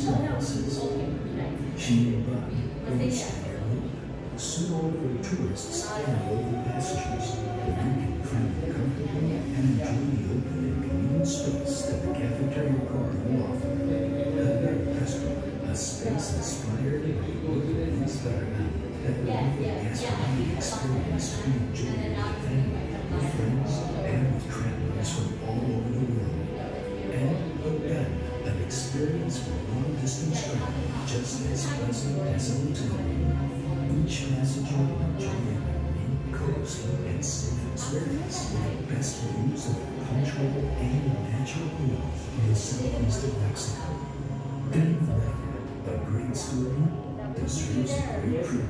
She experiences. Chiba soon all the tourists and local passengers. You can travel comfortably and enjoy the open and convenient space that the cafeteria garden will offer. Another restaurant, a space inspired by local and better that will be the gastronomy experience enjoy. Experience for long-distance travel just as pleasant as a room. Each passenger will enjoy a unique, cozy, and safe experience with the best views of cultural and natural world in the southeast of Mexico. Being there, a great story deserves a great trip.